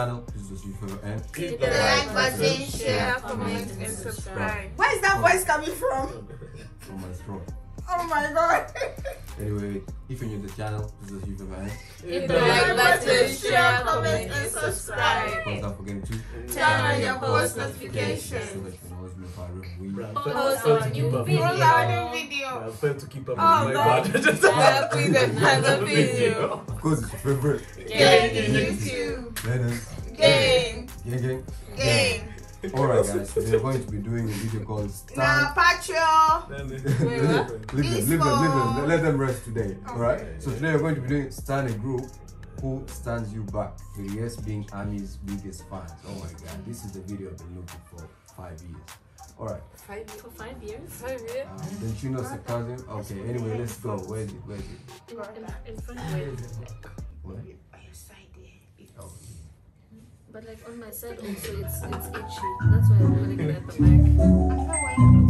channel, this is your favorite and Hit the like button, share, comment, and subscribe. Where is that voice coming from? from my throat. Oh my god. Anyway, if you're new to the channel, please is your favorite and Hit the like button, share, comment, and subscribe. Please don't forget to Turn on your post so notifications. that you can always be notified when we Post a new Roll video. out the video. I failed to keep up Oh, with no. my budget. Up with another video. Of course, it's your favorite. Gang YouTube. Lennon. Gang. Gang, gang. Gang. Alright, guys, so we're going to be doing a video called Stand. Now, Patreon. leave them, leave them, leave them, let- let them rest today. Alright? So today we're going to be doing Stand a Group Who Stands You Back. With yes being Army's biggest fans. Oh my god, this is the video I've been looking for five years. Alright. Five years. For five years? Five years. Um, don't you know sarcasm? Okay, anyway, let's go. Where is it? Where is it? In, in front of like on my side also it's it's itchy. That's why I'm holding it at the back.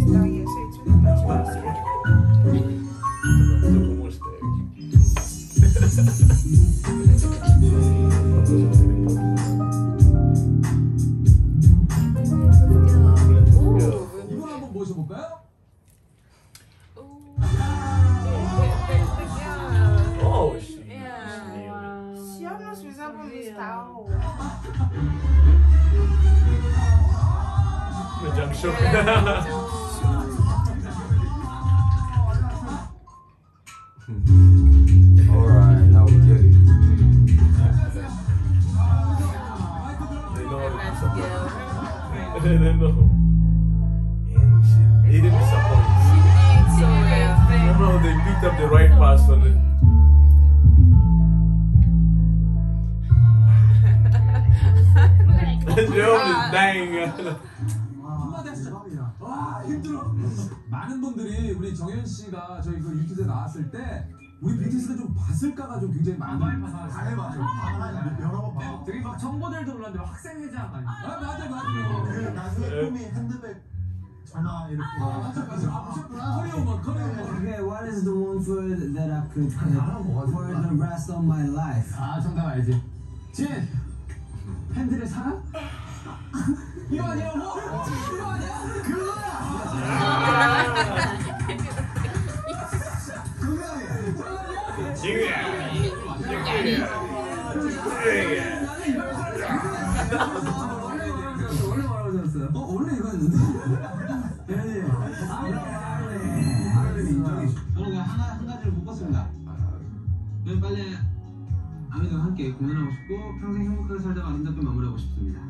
많은 분들이 우리 정현 씨가 저희 그 유튜브에 나왔을 때 우리 BTS가 좀 봤을까가 좀 굉장히 많이 당해봤죠. 여러 번 봐. 되게 막 정보들도 올랐는데 학생회장 아니? 아 맞아 그 맞아. 나중에 꿈이 핸드백 전화 이렇게. 아 맞아 맞아. 아 보셨구나. 커리어먼 커리어먼. Okay, what is the one food that I could cook for the rest of my life? 아 정답 알지? 진 팬들의 사랑? 이거 아니야 뭐? 이거 아니야? 그거야. 원래 뭐라고 하셨어요? 어 원래 이거였는데. 아미들과 함께 공연하고 싶고 평생 행복하게 살다가 아름답게 마무리하고 싶습니다.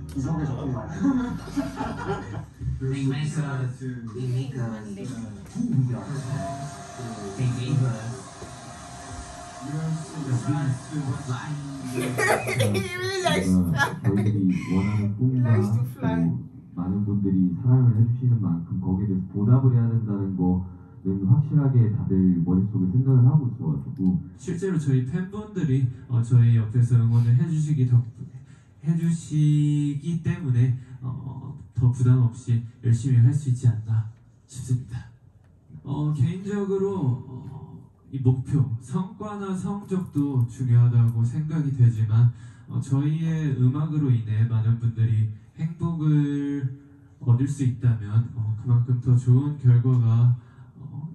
저희들이 원하는 꿈과 likes to fly. 또 많은 분들이 사랑을 해주시는 만큼 거기에 대해서 보답을 해야 된다는 거 는 확실하게 다들 머릿속에 생각을 하고 있어가지고 실제로 저희 팬분들이 어, 저희 옆에서 응원을 해주시기 덕 해주시기 때문에 어, 더 부담 없이 열심히 할 수 있지 않나 싶습니다. 어, 개인적으로 어, 이 목표, 성과나 성적도 중요하다고 생각이 되지만 어, 저희의 음악으로 인해 많은 분들이 행복을 얻을 수 있다면 어, 그만큼 더 좋은 결과가 어,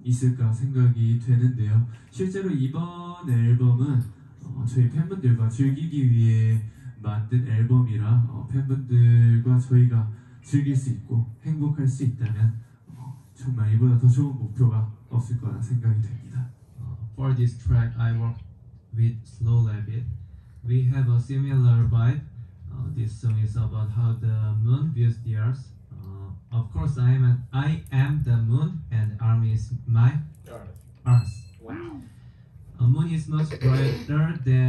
있을까 생각이 되는데요. 실제로 이번 앨범은 어, 저희 팬분들과 즐기기 위해 만든 앨범이라 어, 팬분들과 저희가 즐길 수 있고 행복할 수 있다면 어, 정말 이보다 더 좋은 목표가 없을 거라 생각이 됩니다. For this track, I worked with Slow Rabbit. We have a similar vibe. Uh, this song is about how the moon views the earth. Uh, of course, I am an, I am the Christmas brighter than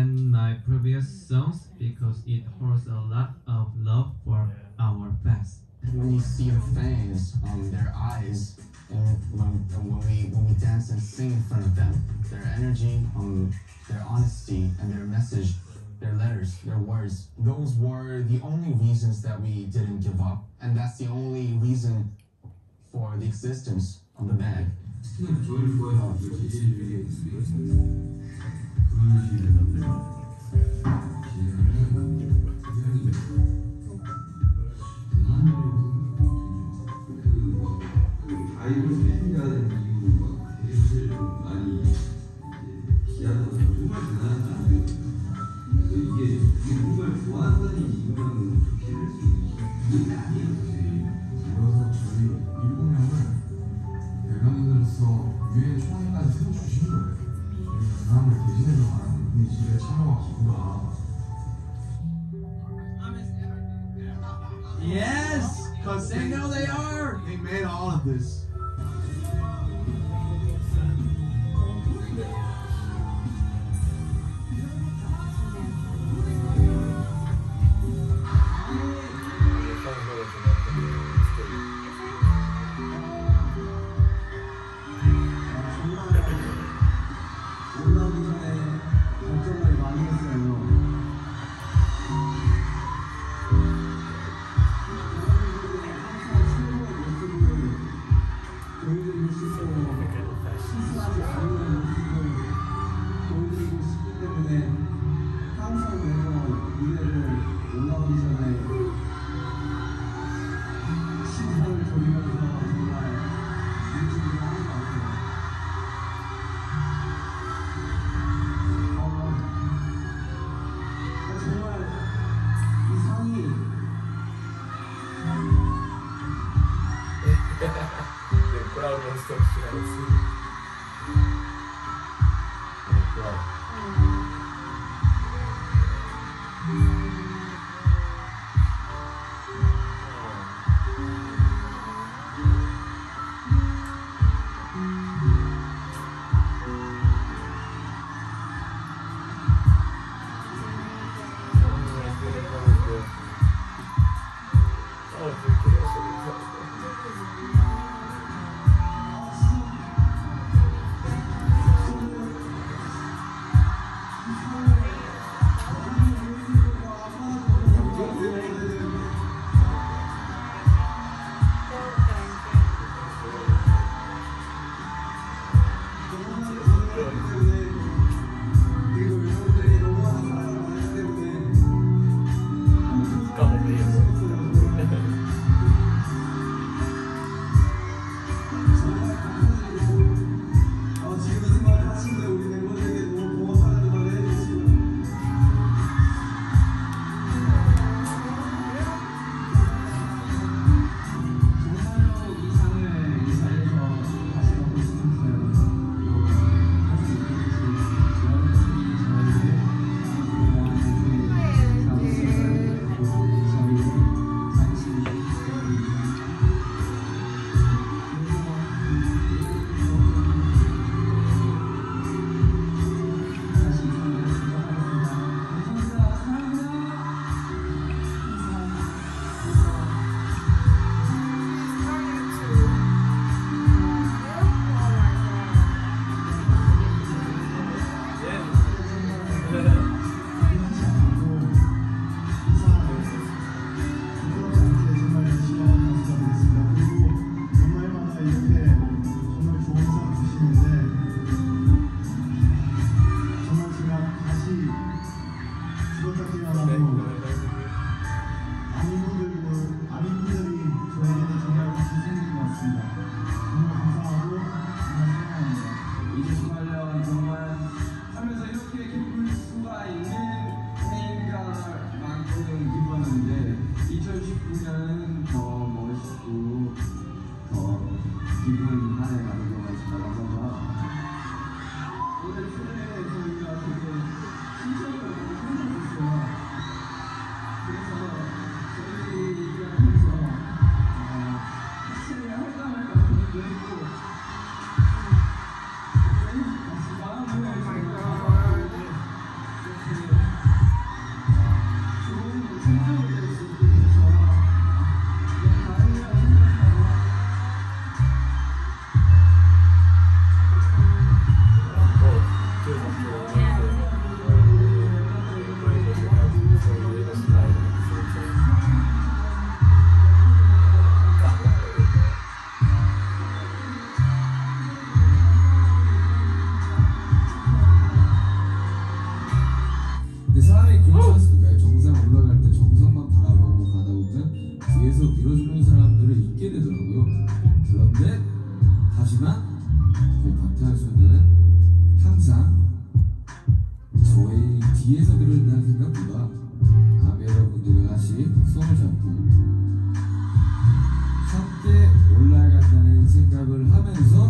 시작을 하면서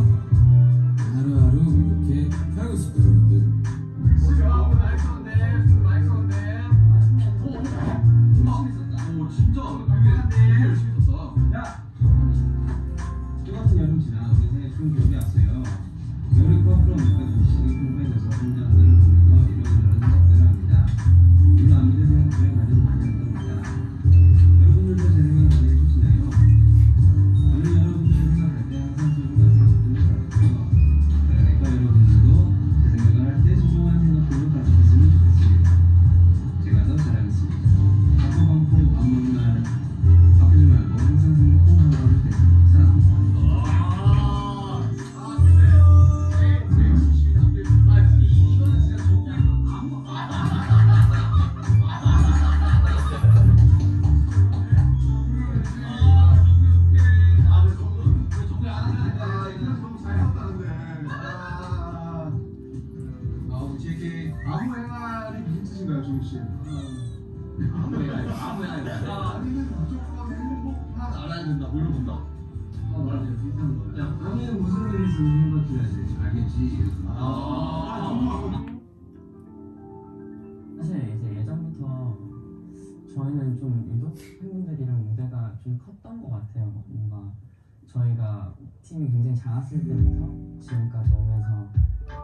팀이 굉장히 작았을 때부터 지금까지 오면서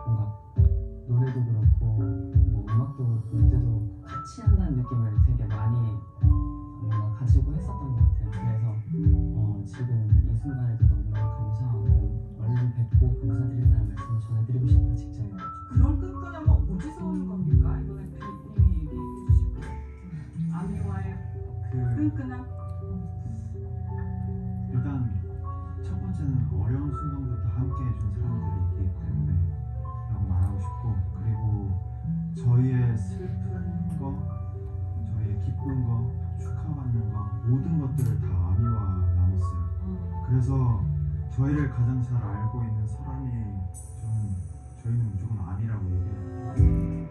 뭔가 노래도 그렇고 어려운 순간부터 함께 해준 사람들이기 때문에 라고 말하고 싶고 그리고 저희의 슬픈 거 저희의 기쁜 거 축하받는 거 모든 것들을 다 아미와 나눴어요. 그래서 저희를 가장 잘 알고 있는 사람이 저는 저희는 무조건 아미라고 얘기해요.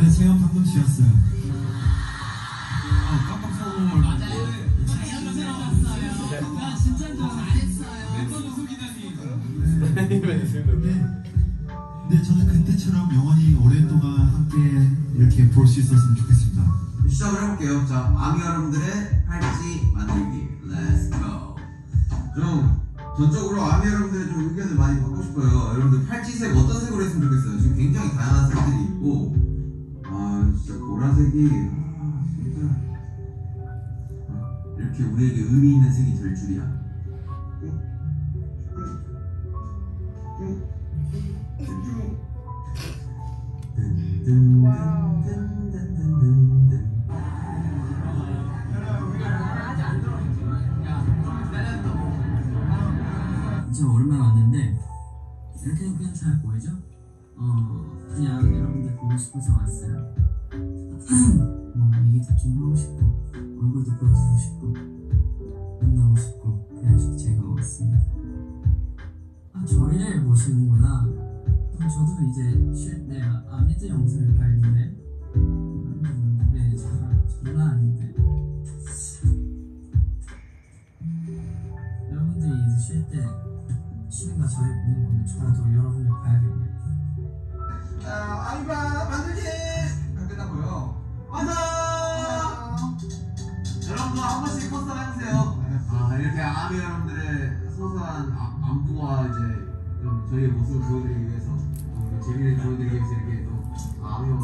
네, 제가 방금 지었어요. 아, 깜빡 소음을. 맞아요. 네, 네, 저는 그때처럼 영원히 오랫동안 함께 이렇게 볼 수 있었으면 좋겠습니다. 시작을 해볼게요. 자, 아미 여러분들의 팔찌 만들기. Let's go. 좀 전적으로 아미 여러분들의 좀 의견을 많이 받고 싶어요. 여러분들 팔찌색 어떤 색으로 했으면 좋겠어요. 지금 굉장히 다양한 색들이 색이 아, 어, 이렇게 우리에게 의미 있는 색이 될 줄이야. 이제 얼마 왔는데 이렇게 그냥 잘 보이죠? 어 그냥 여러분들 보고 싶어서 왔어요.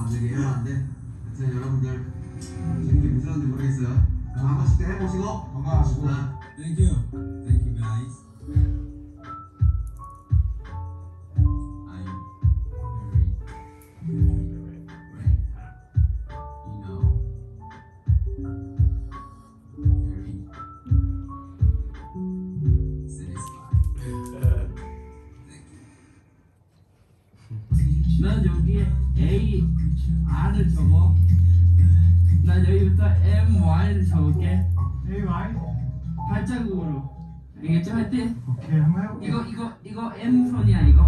또 아미바 만들기 해봤는데 하여튼 여러분들 재밌게 보셨는지 모르겠어요. 한 번씩 더 해보시고 건강하시고. Thank you. Thank you guys. R을 적어. 난 여기부터 M Y를 적을게. A Y? 발자국으로. 알겠죠? 할때 오케이 한번 해볼게. 이거 이거 이거 M 선이야 이거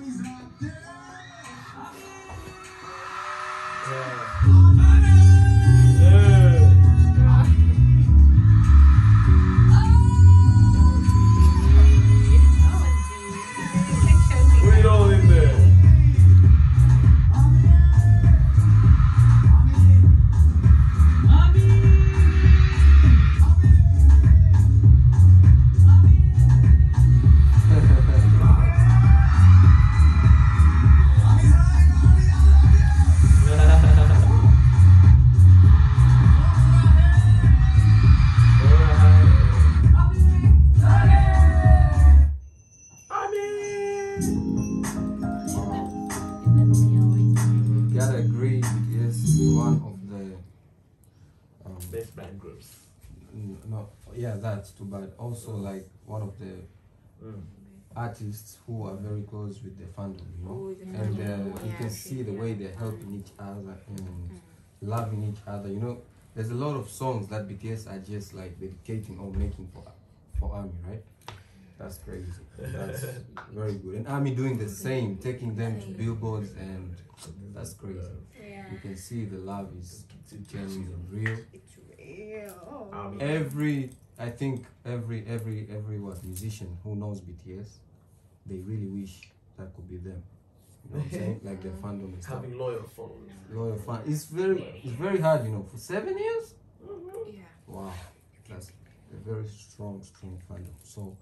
우 yeah, that's too bad. Also, like one of the Mm. artists who are very close with the fandom, you know, Oh, with the and fandom. uh, you can actually, see the way they're helping each other and loving each other. You know, there's a lot of songs that BTS are just like dedicating or making for for Army, right? That's crazy. That's very good. And Army doing the same, taking them to billboards, and that's crazy. You can see the love is genuine and real. Every, I think every every every what musician who knows BTS, they really wish that could be them. You know what I'm saying? Like their fandom and stuff. Having loyal followers. Loyal fan. It's very it's very hard, you know, for seven years. Mm-hmm. Yeah. Wow, that's a very strong, strong fandom. So,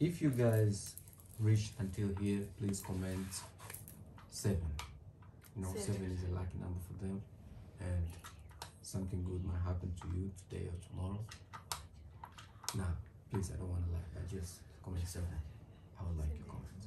if you guys reach until here, please comment seven. You know, seven, Seven. is a lucky number for them. and something good might happen to you today or tomorrow. Now, please, I don't want to lie, I just comment seven. I would like your comments.